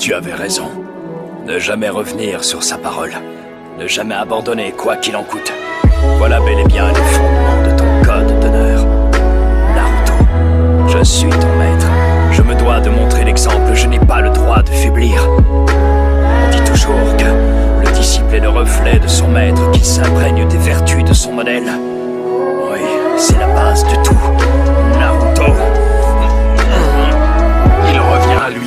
Tu avais raison. Ne jamais revenir sur sa parole. Ne jamais abandonner quoi qu'il en coûte. Voilà bel et bien les fondements de ton code d'honneur. Naruto, je suis ton maître. Je me dois de montrer l'exemple, je n'ai pas le droit de faiblir. On dit toujours que le disciple est le reflet de son maître, qu'il s'imprègne des vertus de son modèle.